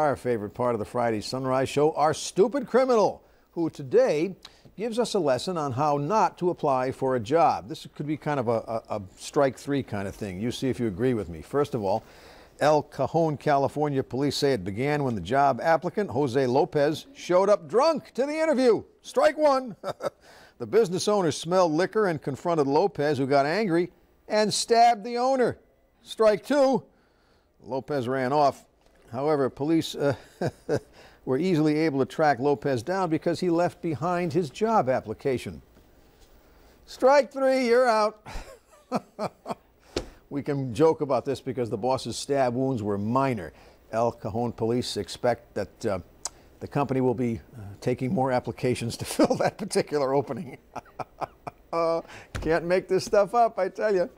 Our favorite part of the Friday Sunrise Show, our stupid criminal, who today gives us a lesson on how not to apply for a job. This could be kind of a, a, a strike three kind of thing. You see if you agree with me. First of all, El Cajon, California police say it began when the job applicant, Jose Lopez, showed up drunk to the interview. Strike one. the business owner smelled liquor and confronted Lopez, who got angry and stabbed the owner. Strike two. Lopez ran off. However, police uh, were easily able to track Lopez down because he left behind his job application. Strike three, you're out. we can joke about this because the boss's stab wounds were minor. El Cajon police expect that uh, the company will be uh, taking more applications to fill that particular opening. can't make this stuff up, I tell you.